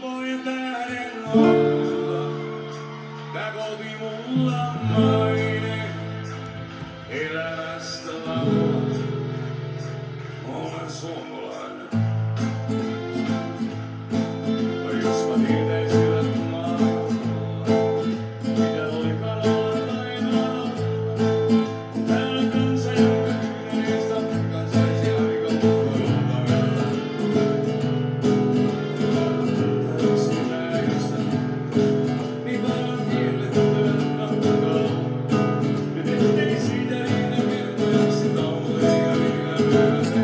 voi tähden olla. Tää koti mulla maine elämästä vaan. lose.